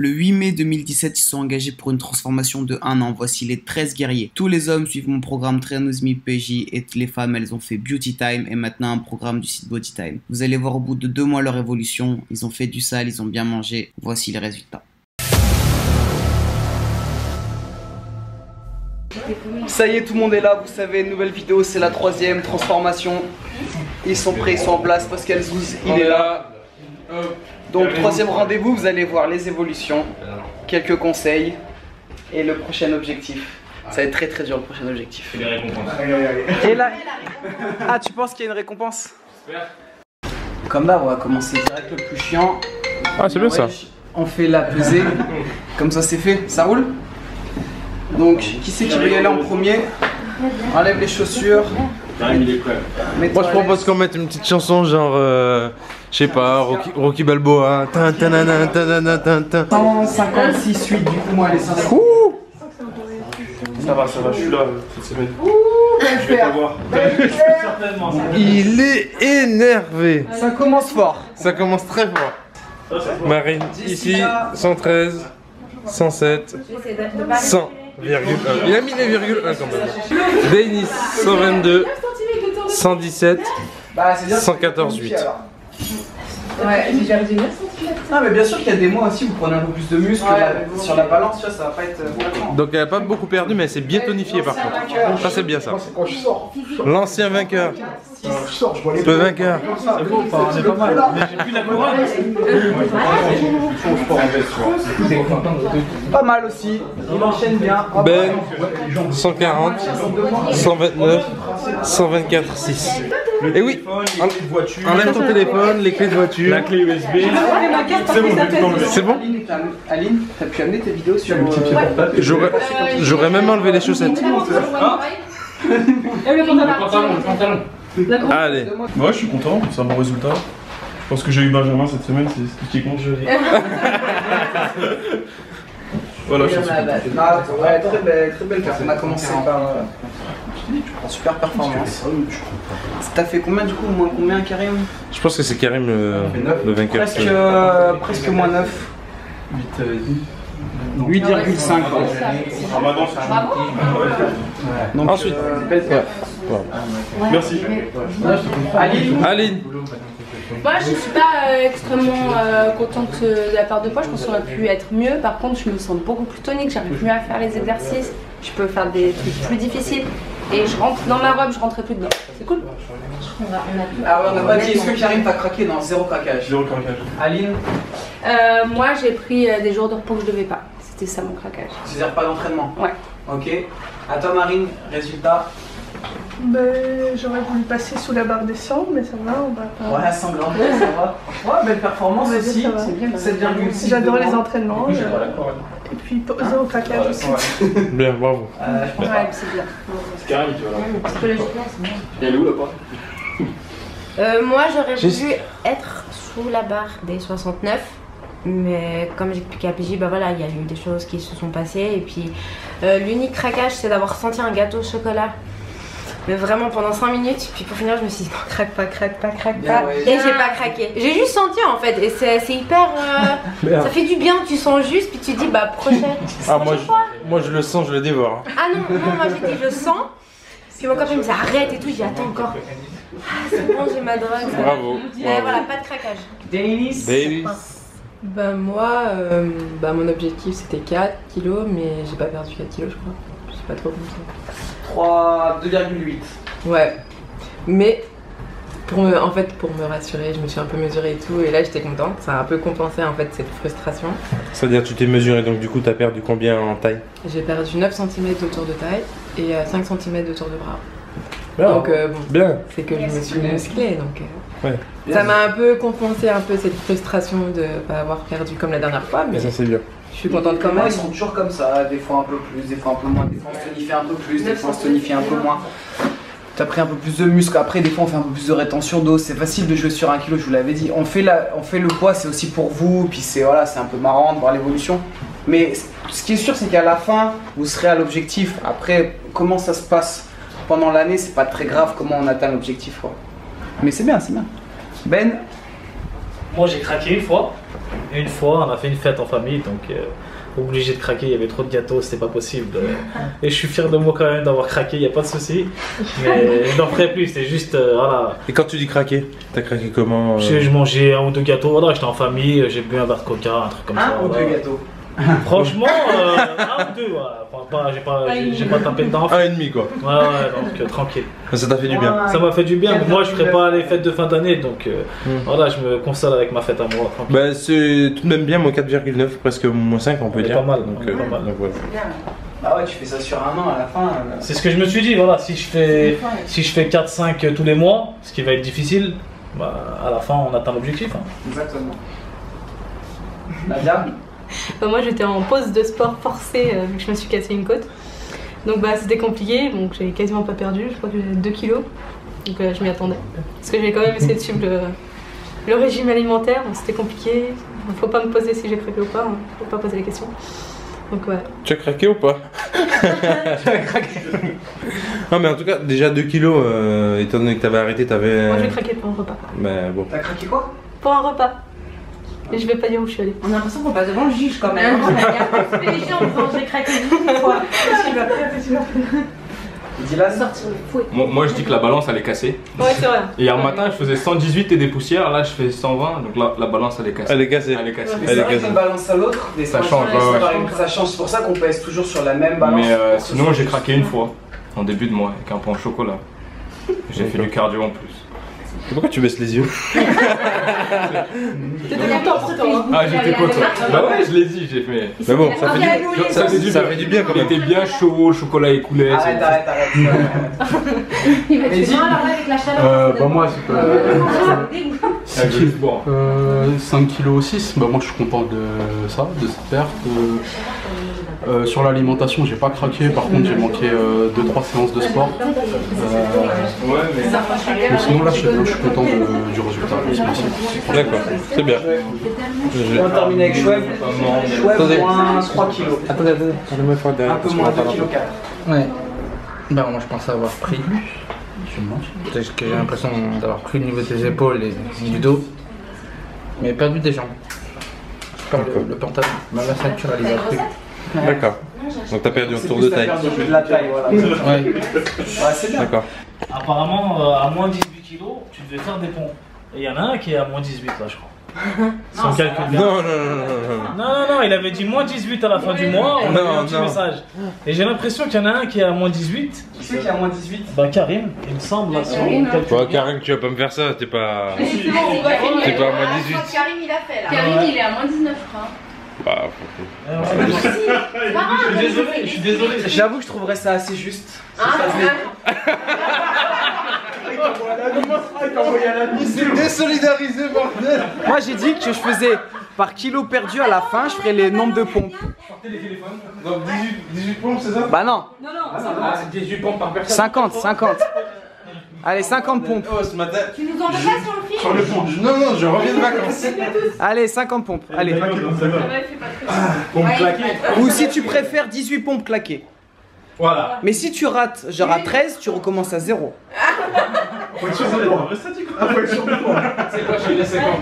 Le 8 mai 2017, ils sont engagés pour une transformation de un an. Voici les 13 guerriers. Tous les hommes suivent mon programme Trainozmi PJ et les femmes, elles ont fait Beauty Time et maintenant un programme du site Body Time. Vous allez voir au bout de deux mois leur évolution. Ils ont fait du sale, ils ont bien mangé. Voici les résultats. Ça y est, tout le monde est là, vous savez, nouvelle vidéo, c'est la troisième transformation. Ils sont prêts, ils sont en place, Pascal Zouz, il est là. Donc troisième rendez-vous, vous allez voir les évolutions, quelques conseils et le prochain objectif. Ça va être très très dur le prochain objectif. les récompenses. Et là... Ah tu penses qu'il y a une récompense? Comme là, on va commencer direct le plus chiant. Ah, c'est bien ça. On fait la pesée, comme ça c'est fait, ça roule? Donc qui c'est qui veut y aller en premier? Enlève les chaussures. Karim, il est prêt. mets-toi Moi je propose qu'on mette une petite chanson genre, euh, je sais pas, Rocky, Rocky Balboa. Tin, tanana, tin, tin. 156 suites du coup moi les 5 Ça va, ça va, je suis là cette semaine. Je vais voir. Certainement, ça Il est énervé. Ça commence fort. Ça commence très fort. Marine, ici, 113, 107, 100, virgule 1. Il a mis les virgules 1 quand même. Denis, 122, 117, Bah c'est bien. 114, 8. Ouais, j'ai perdu 9 Ah mais bien sûr qu'il y a des mois aussi où vous prenez un peu plus de muscle sur la balance, tu vois, ça va pas être euh, vraiment. Donc elle a pas beaucoup perdu, mais elle s'est bien tonifiée par contre. Ça c'est bien ça. L'ancien vainqueur. Le vainqueur. Pas mal aussi, il enchaîne bien. Ah, Ben, 140, 129, 124, 6. Et oui, en- enlève ton téléphone, les clés de voiture. La clé USB. C'est bon. C'est bon Aline, t'as- pu amener tes vidéos sur euh, J'aurais j'aurais même enlevé les chaussettes. le pantalon, le pantalon. Allez. Ouais, je suis content, c'est un bon résultat. Je pense que j'ai eu Benjamin cette semaine, c'est ce qui compte. Voilà, je suis content. Ah, ouais, très belle, très belle personne. On a commencé par. euh, Super performance. T'as fait combien du coup Moins combien Karim? Je pense que c'est Karim le, le vainqueur. Presque, euh, presque moins 9. 8,5 quoi. Ramadan, c'est Donc, Ensuite. Merci. Aline Aline, Moi, je suis pas euh, extrêmement euh, contente euh, de la part de poids. Je pense qu'on aurait pu être mieux. Par contre, je me sens beaucoup plus tonique. J'arrive mieux à faire les exercices. Je peux faire des trucs plus difficiles. Et je rentre dans ma robe, je rentrais plus dedans. C'est cool. Ah ouais, on n'a pas dit, est-ce que Karim t'a craqué Non, zéro craquage. Zéro craquage. Aline, Euh, moi, j'ai pris des jours de repos que je devais pas. C'était ça mon craquage. c'est-à-dire pas d'entraînement Ouais. Ok. À toi Marine, résultat Ben, j'aurais voulu passer sous la barre des 100, mais ça va, on va pas. Ouais, sanglant, ça va. Ouais, belle performance aussi. dire, ça va. C'est bien. 7,6. J'adore les devant. entraînements. euh, et puis po- zéro craquage aussi. bien, bravo. Euh, je pense Ouais, c'est bien. C'est Karim, tu vois. là. Psychologiquement, c'est bien. Elle est où la porte Euh, moi j'aurais voulu être sous la barre des 69 mais comme j'expliquais à PJ, bah voilà, il y a eu des choses qui se sont passées et puis euh, l'unique craquage c'est d'avoir senti un gâteau au chocolat mais vraiment pendant 5 minutes puis pour finir je me suis dit non craque pas, craque pas, craque pas ouais. et j'ai pas craqué. J'ai juste senti en fait et c'est c'est hyper... euh, ça fait du bien, tu sens juste puis tu te dis bah prochaine, Ah, moi je, moi je le sens, je le dévore. hein. Ah non, non, moi j'ai dit je sens. Puis mon copain me dit arrête et tout, j'ai attends encore. Ah, c'est bon, j'ai ma drogue. Bravo. Et bravo. voilà, pas de craquage. Denis Baby. Bah moi, euh, bah mon objectif c'était 4 kilos, mais j'ai pas perdu 4 kilos je crois. Je sais pas trop comme ça. 3, 2,8. Ouais. Mais pour me, en fait, pour me rassurer, je me suis un peu mesurée et tout, et là j'étais contente. Ça a un peu compensé en fait cette frustration. C'est-à-dire tu t'es mesuré, donc du coup t'as perdu combien en taille? J'ai perdu 9 cm de tour de taille et euh, 5 cm de tour de bras. Bien. Donc euh, bon, Bien. c'est que je me suis musclée, donc euh, Ouais. ça m'a un peu compensé un peu cette frustration de pas avoir perdu comme la dernière fois, mais Mais ça c'est bien. je suis contente quand même. ils sont toujours comme ça, des fois un peu plus, des fois un peu moins, des fois on se tonifie un peu plus, des fois on se tonifie un peu moins. T'as pris un peu plus de muscle, après des fois on fait un peu plus de rétention d'eau, c'est facile de jouer sur un kilo, je vous l'avais dit. On fait, la, on fait le poids, c'est aussi pour vous, puis c'est voilà, c'est un peu marrant de voir l'évolution. Mais ce qui est sûr, c'est qu'à la fin, vous serez à l'objectif. Après, comment ça se passe pendant l'année, c'est pas très grave comment on atteint l'objectif. quoi. Mais c'est bien, c'est bien. Ben, Moi j'ai craqué une fois. Une fois, on a fait une fête en famille, donc euh, obligé de craquer, il y avait trop de gâteaux, c'était pas possible. Euh, Et je suis fier de moi quand même d'avoir craqué, il n'y a pas de souci. Mais je n'en ferai plus, c'est juste, euh, voilà. Et quand tu dis craquer, t'as craqué comment euh? Je, je mangeais un ou deux gâteaux, voilà, j'étais en famille, j'ai bu un verre de coca, un truc comme ça. Un ou voilà. deux gâteaux Franchement, euh, un ou deux, voilà. Enfin, pas- j'ai pas, j'ai- j'ai pas tapé dedans. Un et demi quoi. Ouais, ouais, donc euh, tranquille. Ça t'a fait du bien. Ça m'a fait du bien, mais moi je ferai pas les fêtes de fin d'année, donc euh, Hmm. voilà, je me console avec ma fête à moi, tranquille. Bah c'est tout de même bien, moins 4,9, presque moins 5 on peut On est dire. pas mal, Donc, on est euh, pas mal. donc voilà. Bah ouais, tu fais ça sur un an à la fin. euh, C'est ce que je me suis dit, voilà, si je fais, si je fais 4-5 tous les mois, ce qui va être difficile, bah, à la fin on atteint l'objectif. hein. Exactement. Nadia? Bah, moi j'étais en pause de sport forcée euh, vu que je me suis cassé une côte. Donc bah c'était compliqué, donc j'ai quasiment pas perdu, je crois que j'ai 2 kilos. Donc euh, je m'y attendais. Parce que j'ai quand même essayé de suivre le, le régime alimentaire, c'était compliqué. Faut pas me poser si j'ai craqué ou pas, hein. faut pas poser les questions. Donc ouais. Tu as craqué ou pas? Non mais en tout cas déjà 2 kilos, euh, étant donné que t'avais arrêté, t'avais... Moi j'ai craqué pour un repas. Bah bon. T'as craqué quoi? Pour un repas. Et je vais pas dire où je suis allée. On a l'impression qu'on passe devant le juge quand même. Les gens ont j'ai craqué une fois. Dis-la, Sortir le fouet. Moi, moi, je dis que la balance elle est cassée. Ouais c'est vrai. Hier matin je faisais 118 et des poussières, là je fais 120, donc la, la balance elle est cassée. Elle est cassée. Elle est cassée. Mais Elle c'est est vrai balance à l'autre, des Ça change, ça, ouais, ça, ouais. ça change. C'est pour ça qu'on pèse toujours sur la même balance. Mais euh, sinon j'ai craqué une fois, en début de mois, avec un pain au chocolat. J'ai fait du cardio en plus. Pourquoi tu baisses les yeux T'étais content pour toi. Ah j'étais content. Bah ouais je l'ai dit, j'ai fait. Mais bon, ça fait du, Ça fait du ça bien. fait du bien quand Il même. était bien chaud, le chocolat écoulait. Arrête, c'est- arrête, arrête. Il avec la chaleur. Euh, bah moi c'est pas... Ah, je vais boire. Euh, 5 kg 6, bah moi je suis content de ça, de cette perte. Euh, euh, sur l'alimentation j'ai pas craqué, par contre j'ai manqué 2-3 séances de sport. Euh, mais. sinon là je, je suis content de- du résultat. D'accord, c'est bien. On va terminer avec Choueb. Choueb moins 3 kilos. Attendez, attendez, attendez-moi faire derrière. Un peu moins 2 kilos 4. Ouais. Bah moi je pense avoir pris. Peut-être que j'ai l'impression d'avoir pris au niveau des épaules et du dos. Mais perdu des jambes. Je le, le pantalon. Ma il a pris. D'accord. Donc t'as perdu un tour de taille. de la taille, voilà. Ouais. Ouais, c'est bien. D'accord. Apparemment, euh, à moins 18 kilos, tu devais faire des pompes. Et il y en a un qui est à moins 18 là, je crois. Son calcul. Non, non, non, non, non. Non, non, non, il avait dit moins 18 à la fin du mois, on a eu Non, un petit non. message. Et j'ai l'impression qu'il y en a un qui est à moins 18. Qui c'est qui a moins 18 Bah Karim, il me semble, là, sur Karim. Bon, Karim, tu vas pas me faire ça, t'es pas. T'es pas à moins 18. Karim, il a fait là. Karim, il est à moins 19, je crois. Bah, ouais. Je suis désolé, je suis désolé. J'avoue que je trouverais ça assez juste. désolidarisé, bordel Moi j'ai dit que je faisais par kilo perdu à la fin, je ferais les nombres de pompes. Donc 18, 18 pompes, c'est ça? Bah non, Ah, 18 pompes par personne. 50, 50. Allez, 50 pompes. Oh, ce matin. Tu nous en veux pas sur le film Sur le pont. Non, non, je reviens de vacances. Allez, 50 pompes. Allez. Pompe claquée. Ou si tu préfères 18 pompes claquées. Voilà. Mais si tu rates, genre à 13, tu recommences à 0. Faut être sûr de moi. Faut être sûr de moi. C'est quoi, je fais les 50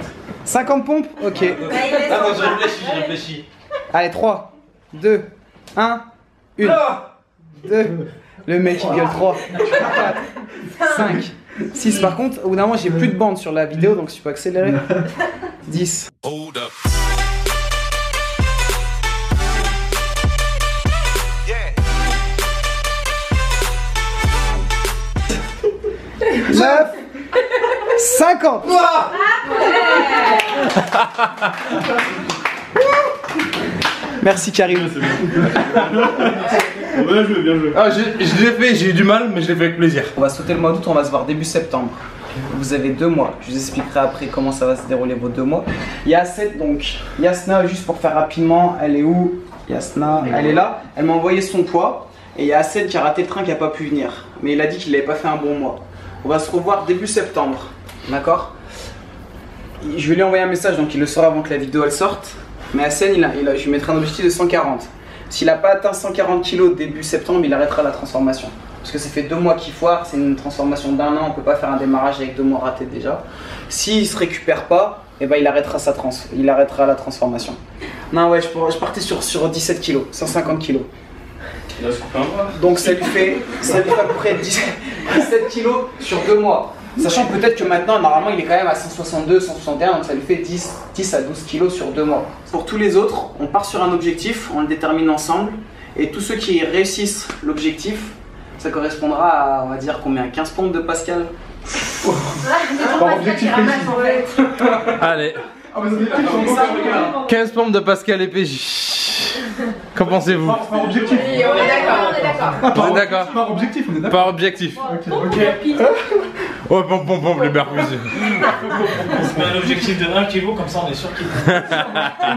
50 pompes Ok. Attends, je réfléchis, je réfléchis. Allez, 3, 2, 1, 1, 2. Le mec il gueule 3, 4, 5, 6. Par contre, au bout d'un moment, j'ai plus de bande sur la vidéo, donc si tu peux accélérer. 10. Hold up. 9, 50. Merci Karim. Bien joué, bien joué. Ah, je, je l'ai fait, j'ai eu du mal, mais je l'ai fait avec plaisir. On va sauter le mois d'août, on va se voir début septembre. Vous avez deux mois. Je vous expliquerai après comment ça va se dérouler vos deux mois. Il y a 7 donc. Yasna, juste pour faire rapidement, elle est où? Yasna, elle est là. Elle m'a envoyé son poids. Et il y a qui a raté le train qui a pas pu venir. Mais il a dit qu'il n'avait pas fait un bon mois. On va se revoir début septembre. D'accord? Je vais lui envoyer un message donc il le saura avant que la vidéo elle sorte. Mais Assed, il a, il a- je lui mettrai un objectif de 140. S'il n'a pas atteint 140 kg début septembre, il arrêtera la transformation. parce que ça fait deux mois qu'il foire, c'est une transformation d'un an, on peut pas faire un démarrage avec deux mois ratés déjà. S'il se récupère pas, eh ben il arrêtera sa trans, il arrêtera la transformation. Non ouais, je, partais sur, sur 17 kilos, 150 kilos. Il va se couper un bras. Donc ça lui fait, ça lui fait à peu près 10 17 kilos sur deux mois. Sachant peut-être que maintenant, normalement, il est quand même à 162, 161, donc ça lui fait 10, 10 à 12 kilos sur deux mois. Pour tous les autres, on part sur un objectif, on le détermine ensemble, et tous ceux qui réussissent l'objectif, ça correspondra à, on va dire, combien 15 pompes de Pascal? Par objectif Allez. 15 pompes de Pascal et PJ. Qu'en pensez-vous Par objectif. Oui, on est d'accord, on est d'accord. Vous êtes d'accord Par objectif, on est d'accord. Par objectif. Oh, pompe, pompe, pompe, les mercredi. On met un objectif de 1 kg, comme ça on est sûr qu'il.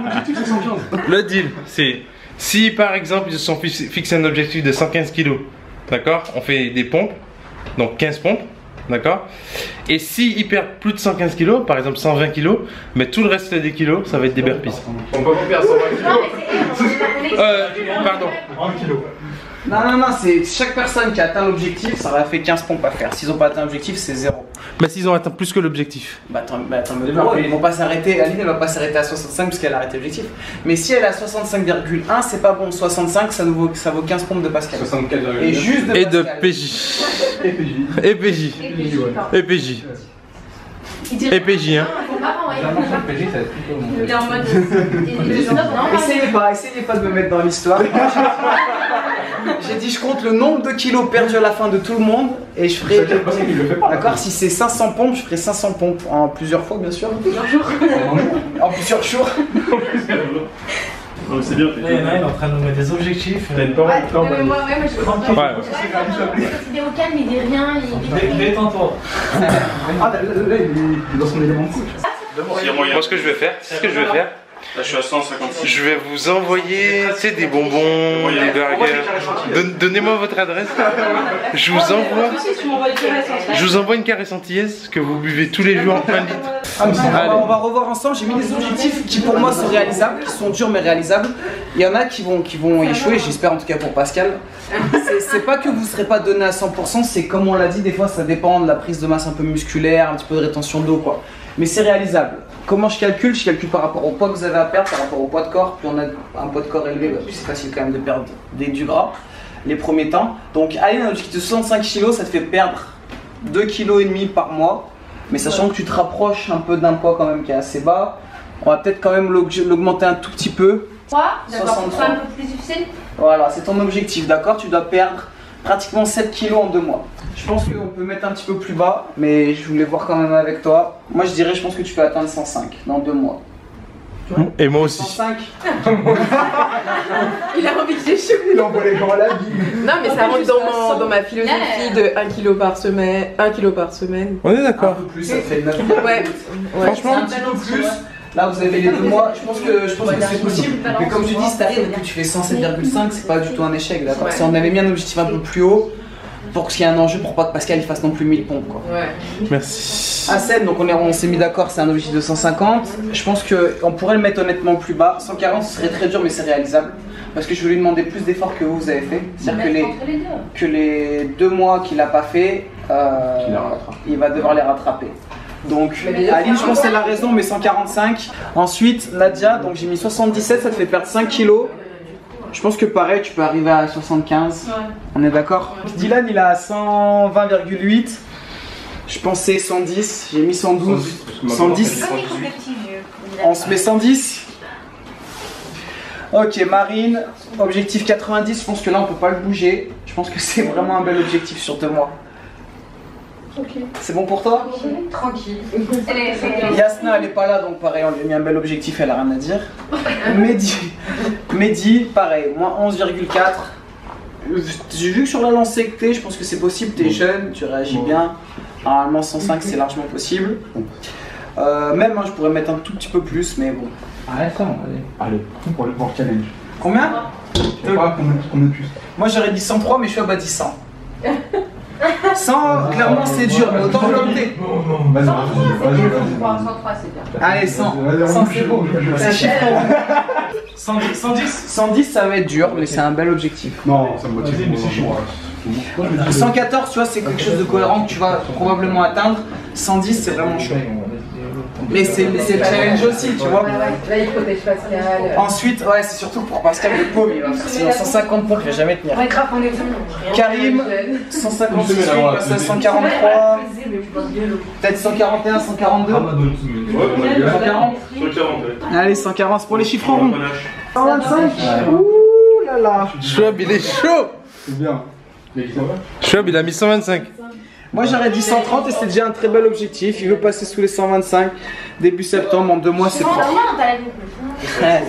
L'objectif, c'est 115. Le deal, c'est si par exemple ils se sont fix- fixés un objectif de 115 kg, d'accord On fait des pompes, donc 15 pompes, d'accord Et si ils perdent plus de 115 kg, par exemple 120 kg, mais tout le reste des kilos, ça va être des burpees. On peut perdre 120 kilos. Euh, pardon. 1 kilo. Non, non, non, c'est chaque personne qui a atteint l'objectif, ça aurait fait 15 pompes à faire. S'ils n'ont pas atteint l'objectif, c'est zéro. Mais s'ils ont atteint plus que l'objectif. Bah attends, bah, attends mais ils vont pas s'arrêter. Aline, elle va pas s'arrêter à 65 parce qu'elle a arrêté l'objectif. Mais si elle est à 65,1, c'est pas bon. 65, ça, nous vaut, ça vaut 15 pompes de Pascal. 64,9. Et juste de Et de Pascal. PJ. Et PJ. Et PJ. Et PJ. Et PJ, hein. Il est en mode. il est- non, Essayez pas, essayez pas de me mettre dans l'histoire. J'ai dit je compte le nombre de kilos perdus à la fin de tout le monde et je ferai. D'accord, si c'est 500 pompes, je ferai 500 pompes en plusieurs fois bien sûr. En plusieurs jours. en plusieurs jours. Non, c'est bien. Il est en train de nous mettre des objectifs. T'as une parole Ouais, mais moi, ouais, moi je Tranquille. Ouais. Il est au calme, il dit rien. Il... Dé- Détends-toi. Ah, là, il est il est dans son élément de coach. Moi, ce que je vais faire, ce que je vais faire, Là, je suis à 156. je vais vous envoyer, des bonbons, des burgers. Don- Donnez-moi votre adresse. Je vous envoie, je vous envoie une caresse antillaise que vous buvez tous les jours un litre. On va, Allez. on va revoir ensemble. J'ai mis des objectifs qui pour moi sont réalisables, qui sont durs mais réalisables. Il y en a qui vont, qui vont échouer, j'espère en tout cas pour Pascal. C'est- C'est pas que vous serez pas donné à 100%, c'est comme on l'a dit, des fois ça dépend de la prise de masse un peu musculaire, un petit peu de rétention d'eau quoi. Mais c'est réalisable. Comment je calcule Je calcule par rapport au poids que vous avez à perdre, par rapport au poids de corps. Plus on a un poids de corps élevé, bah, plus c'est facile quand même de perdre des, du gras les premiers temps. Donc aller un objectif de 65 kg, ça te fait perdre 2,5 kg par mois. Mais sachant que tu te rapproches un peu d'un poids quand même qui est assez bas, on va peut-être quand même l'aug- l'augmenter un tout petit peu. 3, d'accord, pour que ce 63. soit un peu plus difficile. Voilà, c'est ton objectif, d'accord? Tu dois perdre pratiquement 7 kilos en deux mois. Je pense qu'on peut mettre un petit peu plus bas, mais je voulais voir quand même avec toi. Moi je dirais, je pense que tu peux atteindre 105 dans deux mois. Et moi aussi. 105 Il a envie que j'échoue. Il envoie les gens à la vie. Non, mais ça rentre dans, mon- dans ma philosophie de 1 kg par semaine. 1 kg par semaine. On est Un d'accord. peu plus, ça fait 9 Ouais. ouais. Franchement, un petit peu plus. Là, vous avez les deux mois. Je pense que, je pense que c'est possible. Mais comme je dis, si t'arrives et que tu fais 107,5, c'est pas du tout un échec, d'accord Ouais. Si on avait mis un objectif un peu plus haut, pour qu'il y ait un enjeu pour pas que Pascal il fasse non plus 1000 pompes, quoi. Ouais. Merci. Asen, donc on est- on s'est mis d'accord, c'est un objectif de 150. Je pense qu'on pourrait le mettre honnêtement plus bas. 140, ce serait très dur, mais c'est réalisable. Parce que je vais lui demander plus d'efforts que vous, vous avez fait. C'est-à-dire que les, deux. que les deux mois qu'il a pas fait, euh, il va devoir les rattraper. Donc Aline, je pense qu'elle a raison, mais 145. Ensuite, Nadia, donc j'ai mis 77, ça te fait perdre 5 kilos. Je pense que pareil, tu peux arriver à 75. On est d'accord? Dylan, il a 120,8. Je pensais 110, j'ai mis 112. 110. Comme il coupe les petits vieux. On se met 110. Ok, Marine, objectif 90, je pense que là on peut pas le bouger. Je pense que c'est vraiment un bel objectif sur deux mois. C'est bon pour toi? Tranquille. Elle est- Yasna elle est pas là donc pareil on lui a mis un bel objectif, elle a rien à dire. Mehdi, Mehdi pareil, moins 11,4. J'ai vu que sur la lancée que t'es, je pense que c'est possible, t'es jeune, tu réagis bien. Normalement 105 c'est largement possible. Euh, même hein, je pourrais mettre un tout petit peu plus mais bon. Allez, ça, allez. Allez, pour le le challenge. Combien? Je sais pas combien combien de plus. Moi j'aurais dit 103 mais je suis à bas dit 100. 100, clairement c'est dur, mais autant l'augmenter. 103, c'est bien. Allez, 100. 100 c'est chiffrant. 110, 110 110, ça va être dur, mais c'est un bel objectif. Non, ça me motive. moi. 114, tu vois, c'est quelque chose de cohérent que tu vas probablement atteindre. 110, c'est vraiment chaud. Mais c'est c'est le challenge aussi, tu vois. Là, il protège Pascal. Ensuite, ouais, c'est surtout pour Pascal le paume, il va faire sinon 150 points, il va jamais tenir. Ouais, grave, on est bon. Karim, 158, il passe à 143, peut-être 141, 142. 140 Allez, 140 c'est pour les chiffres ronds. 125 Ouh là là Schwab, il est chaud C'est bien. Schwab, il a mis 125. Moi j'aurais dit 130 et c'est déjà un très bel objectif. Il veut passer sous les 125 début septembre, en deux mois c'est propre. Ouais.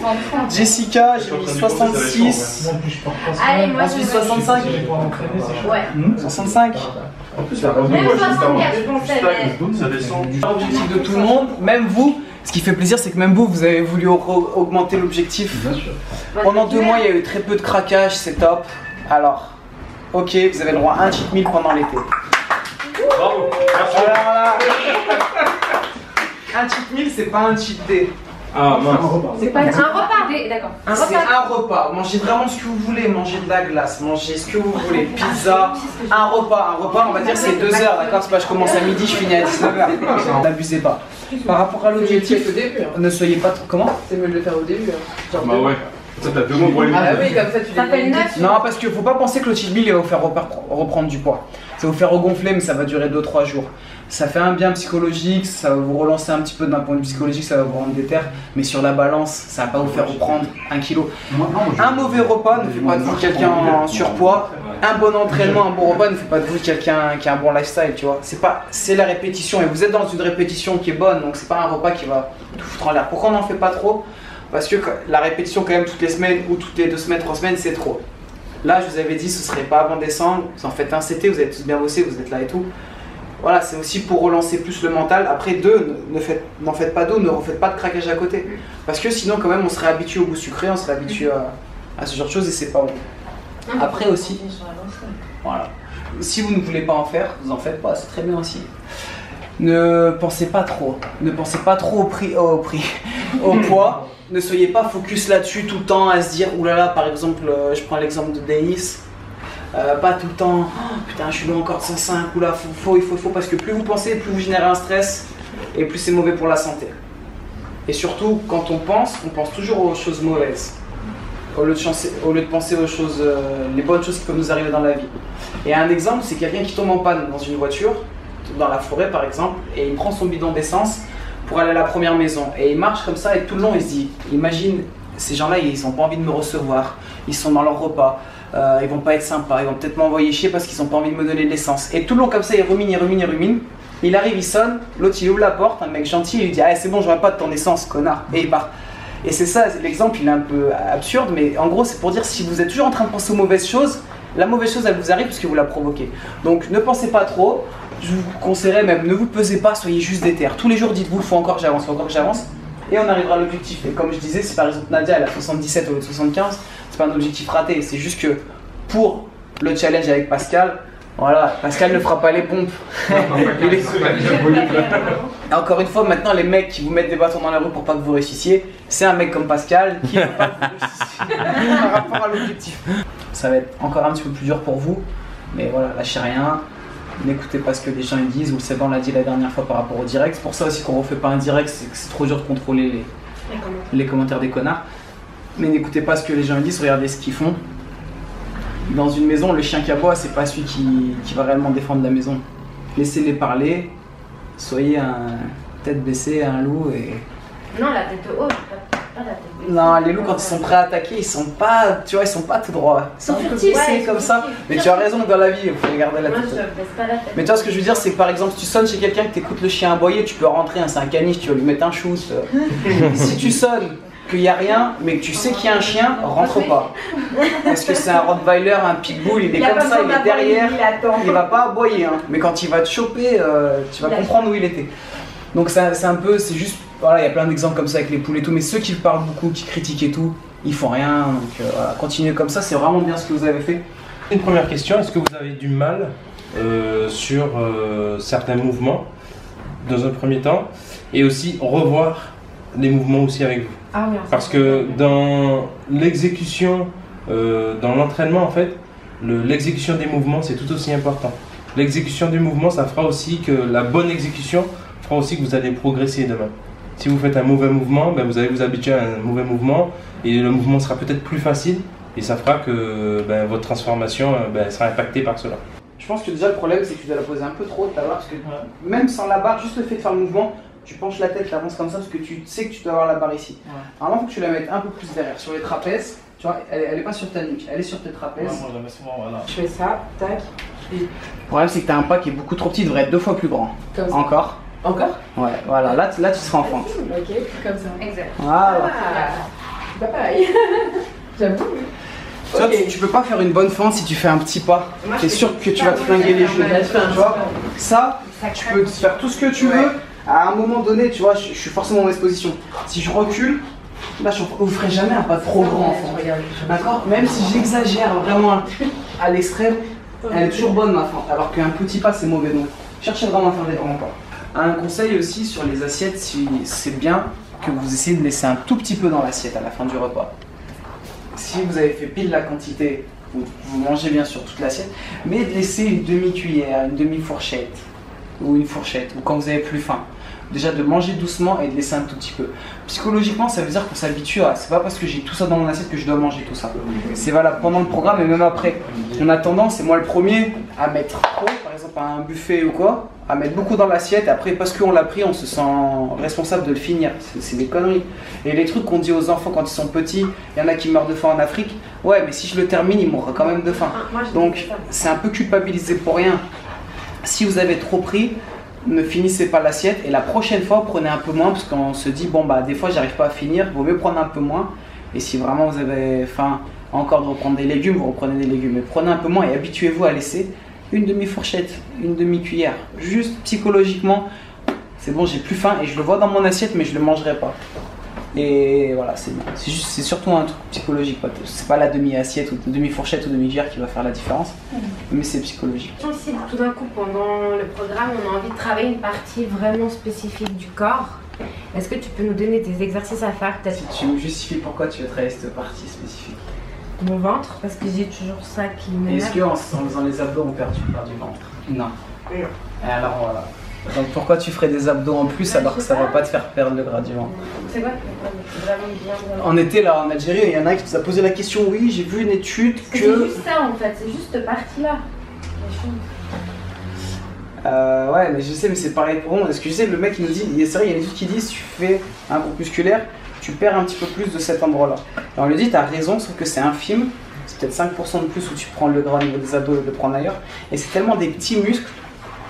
Jessica, j'ai mis 66. Allez, moi je veux- 65 Ouais. 65 Même 64, je pensais. L'objectif de tout le monde, même vous. Ce qui fait plaisir, c'est que même vous, vous avez voulu au- augmenter l'objectif. Pendant deux mois, il y a eu très peu de craquage, c'est top. Alors, ok, vous avez le droit à un cheat meal pendant l'été. Bravo. Alors là, un cheat meal, c'est pas un cheat day. Ah mince. C'est pas un repas. D'accord. Un C'est repas. un repas. Mangez vraiment ce que vous voulez. Mangez de la glace, mangez ce que vous voulez. Pizza. Un repas. Un repas, on va dire c'est 2 heures, d'accord C'est pas je commence à midi, je finis à 19h. N'abusez pas. Par rapport à l'objectif, hein. ne soyez pas trop. Comment? C'est mieux de le faire au début. hein. Bah ouais. Ça t'as deux mois pour les Ah oui, comme ça tu Ça fait les une neuf. Non, parce qu'il faut pas penser que le cheat meal il va vous faire reprendre du poids. Ça va vous faire regonfler, mais ça va durer 2-3 jours. Ça fait un bien psychologique, ça va vous relancer un petit peu d'un point de vue psychologique, ça va vous rendre déter, mais sur la balance, ça va pas vous faire reprendre un kilo. Un mauvais repas ne fait pas de vous quelqu'un en surpoids. Un bon entraînement, un bon repas ne fait pas de vous quelqu'un qui a un bon lifestyle, tu vois. C'est pas, c'est la répétition et vous êtes dans une répétition qui est bonne, donc c'est pas un repas qui va tout foutre en l'air. Pourquoi on n'en fait pas trop? Parce que la répétition quand même toutes les semaines ou toutes les deux semaines, trois semaines, c'est trop. Là, je vous avais dit, ce serait pas avant décembre. Vous en faites un CT, vous avez tous bien bossé, vous êtes là et tout. Voilà, c'est aussi pour relancer plus le mental. Après, deux, ne, ne faites, n'en faites pas d'eau, ne refaites pas de craquage à côté. Parce que sinon, quand même, on serait habitué au goût sucré, on serait habitué à, à ce genre de choses et c'est pas bon. Après aussi, voilà. Si vous ne voulez pas en faire, vous en faites pas, c'est très bien aussi. Ne pensez pas trop, ne pensez pas trop au prix, au prix, au poids. Ne soyez pas focus là-dessus tout le temps à se dire, oulala, par exemple, euh, je prends l'exemple de Denis, euh, pas tout le temps, Oh, putain, je suis loin encore de 105, oula, faut, faut, il faut, faut, parce que plus vous pensez, plus vous générez un stress et plus c'est mauvais pour la santé. Et surtout, quand on pense, on pense toujours aux choses mauvaises, au lieu de, chancer- au lieu de penser aux choses, euh, les bonnes choses qui peuvent nous arriver dans la vie. Et un exemple, c'est quelqu'un qui tombe en panne dans une voiture, dans la forêt par exemple, et il prend son bidon d'essence pour aller à la première maison. Et il marche comme ça, et tout le long, il se dit, imagine, ces gens-là, ils n'ont pas envie de me recevoir, ils sont dans leur repas, euh, ils vont pas être sympas, ils vont peut-être m'envoyer chier parce qu'ils ont pas envie de me donner de l'essence. Et tout le long comme ça, il rumine, il rumine, il rumine. Il arrive, il sonne, l'autre il ouvre la porte, un mec gentil, il lui dit Ah, c'est bon, j'aurai pas de ton essence, connard. Et il part. Et c'est ça, l'exemple il est un peu absurde, mais en gros, c'est pour dire si vous êtes toujours en train de penser aux mauvaises choses, la mauvaise chose elle vous arrive parce que vous la provoquez. Donc ne pensez pas trop, je vous conseillerais même, ne vous pesez pas, soyez juste déter. Tous les jours, dites-vous faut encore que j'avance, faut encore que j'avance, et on arrivera à l'objectif. Et comme je disais, si par exemple Nadia elle a 77 au lieu de 75, c'est pas un objectif raté, c'est juste que pour le challenge avec Pascal, voilà, Pascal ne fera pas les pompes. Et encore une fois, maintenant, les mecs qui vous mettent des bâtons dans la rue pour pas que vous réussissiez, c'est un mec comme Pascal qui veut pas que vous par rapport à l'objectif. Ça va être encore un petit peu plus dur pour vous, mais voilà, lâchez rien. N'écoutez pas ce que les gens disent, ou le Seb on l'a dit la dernière fois par rapport au direct. C'est pour ça aussi qu'on refait pas un direct, c'est que c'est trop dur de contrôler les, les commentaires des connards. Mais n'écoutez pas ce que les gens disent, regardez ce qu'ils font. Dans une maison, le chien qui aboie, c'est pas celui qui, qui va réellement défendre la maison. Laissez-les parler, soyez un tête baissée, un loup et. Non, la tête haute, Non, les loups quand ils sont prêts à attaquer, ils sont pas, tu vois, ils sont pas tout droits. Ils sont furtifs, ouais, comme ça. Mais tu as raison dans la vie, il faut regarder la Moi, tête. je baisse pas la tête. Mais toi, ce que je veux dire, c'est que par exemple, si tu sonnes chez quelqu'un que t'écoutes le chien aboyer, tu peux rentrer, hein, c'est un caniche, tu vas lui mettre un shoot. si tu sonnes qu'il y a rien, mais que tu sais qu'il y a un chien, rentre pas. Parce que c'est un Rottweiler, un pitbull, il est Il comme ça, il est derrière, il va pas aboyer. hein. Mais quand il va te choper, euh, tu vas comprendre où il était. Donc c'est c'est un peu, c'est juste, voilà, il y a plein d'exemples comme ça avec les poules et tout, mais ceux qui parlent beaucoup, qui critiquent et tout, ils font rien. Donc euh, voilà, continuez comme ça, c'est vraiment bien ce que vous avez fait. Une première question, est-ce que vous avez du mal euh, sur euh, certains mouvements dans un premier temps et aussi revoir les mouvements aussi avec vous? Ah oui, Parce que dans l'exécution, euh, dans l'entraînement en fait, le- l'exécution des mouvements c'est tout aussi important. L'exécution du mouvement, ça fera aussi que la bonne exécution fera aussi que vous allez progresser demain. Si vous faites un mauvais mouvement, ben vous allez vous habituer à un mauvais mouvement et le mouvement sera peut-être plus facile et ça fera que ben, votre transformation euh, ben, sera impactée par cela. Je pense que déjà le problème c'est que tu dois la poser un peu trop à l'heure parce que même sans la barre, juste le fait de faire le mouvement, tu penches la tête, tu avances comme ça parce que tu sais que tu dois avoir la barre ici. Normalement, il faut que tu la mettes un peu plus derrière, sur les trapèzes. Tu vois, elle, elle est pas sur ta nuque, elle est sur tes trapèzes. Ouais, moi, je la mets souvent, voilà. Je fais ça, tac. Et Le problème c'est que tu as un pas qui est beaucoup trop petit, il devrait être deux fois plus grand. Comme ça. Encore Encore Ouais, voilà, là, tu- là tu seras en fente. Ok, comme ça. Exact. Voilà. Ah, pas pareil. J'avoue. Tu vois, Ok. tu, tu peux pas faire une bonne fente si tu fais un petit pas. T'es sûr que tu vas te flinguer les genoux. Ça, tu peux faire tout ce que tu veux. À un moment donné, tu vois, je, je suis forcément en mauvaise position. Si je recule, là, je vous ferai jamais un pas trop grand en fente. D'accord? Même si j'exagère vraiment à l'extrême, elle est toujours bonne ma fente. Alors qu'un petit pas, c'est mauvais. Donc, cherchez vraiment à faire des grands pas. Un conseil aussi sur les assiettes, si- c'est bien que vous essayez de laisser un tout petit peu dans l'assiette à la fin du repas. Si vous avez fait pile la quantité, vous, mangez bien sûr toute l'assiette, mais de laisser une demi-cuillère, une demi-fourchette, ou une fourchette, ou quand vous avez plus faim. Déjà de manger doucement et de laisser un tout petit peu. Psychologiquement, ça veut dire qu'on s'habitue à. C'est pas parce que j'ai tout ça dans mon assiette que je dois manger tout ça. C'est valable pendant le programme et même après. On a tendance, et moi le premier, à mettre trop, par exemple à un buffet ou quoi, à mettre beaucoup dans l'assiette. et Après, parce qu'on l'a pris, on se sent responsable de le finir. C'est- C'est des conneries. Et les trucs qu'on dit aux enfants quand ils sont petits, il y en a qui meurent de faim en Afrique. Ouais, mais si je le termine, il mourra quand même de faim. Donc, c'est un peu culpabilisé pour rien. Si vous avez trop pris, ne finissez pas l'assiette et la prochaine fois prenez un peu moins parce qu'on se dit bon bah des fois j'arrive pas à finir, vaut mieux prendre un peu moins et si vraiment vous avez faim encore de reprendre des légumes, vous reprenez des légumes mais prenez un peu moins et habituez-vous à laisser une demi fourchette, une demi cuillère, juste psychologiquement c'est bon j'ai plus faim et je le vois dans mon assiette mais je le mangerai pas. Et voilà, c'est. C'est juste, c'est surtout un truc psychologique. C'est pas la demi-assiette ou demi-fourchette ou demi-cuillère qui va faire la différence, mais c'est psychologique. Si tout d'un coup, pendant le programme, on a envie de travailler une partie vraiment spécifique du corps, est-ce que tu peux nous donner des exercices à faire peut-être? Tu me justifies pourquoi tu veux travailler cette partie spécifique. Mon ventre Parce que j'ai toujours ça qui Et Est-ce qu'en en faisant les abdos, on perd du, perd du ventre? Non. Alors voilà. Donc pourquoi tu ferais des abdos en plus alors que ça va pas te faire perdre le gras du ventre? C'est quoi Vraiment bien. On était là en Algérie et il y en a qui nous a posé la question oui, j'ai vu une étude C'est que. juste ça en fait, c'est juste cette partie-là. Euh, ouais, mais je sais, mais c'est pareil pour moi. Parce que je sais, le mec il nous dit, il est sérieux, il y a une étude qui dit si tu fais un groupe musculaire, tu perds un petit peu plus de cet endroit-là. Et on lui dit, t'as raison, sauf que c'est infime. C'est peut-être 5% de plus où tu prends le gras au niveau des abdos et le prendre ailleurs. Et c'est tellement des petits muscles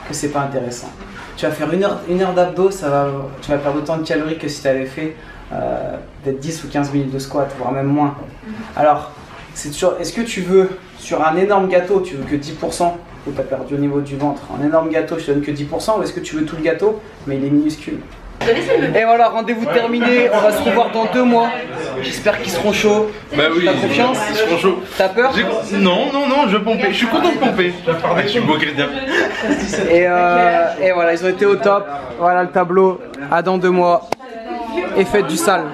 que c'est pas intéressant. Tu vas faire une heure, une heure d'abdos, ça va, tu vas perdre autant de calories que si tu avais fait euh, peut-être 10 ou 15 minutes de squat, voire même moins. Alors, c'est toujours, est-ce que tu veux, sur un énorme gâteau, tu veux que 10% où tu as perdu au niveau du ventre, un énorme gâteau, je te donne que 10%, ou est-ce que tu veux tout le gâteau, mais il est minuscule? Et voilà, rendez-vous terminé, on va se revoir dans deux mois. J'espère qu'ils seront chauds. Bah oui, T'as confiance ils seront chauds. T'as peur Non, non, non, je vais pomper. Je suis content de pomper. Je suis beau chrétien. Et, euh, et voilà, ils ont été au top. Voilà le tableau. À dans deux mois. Et faites du sale.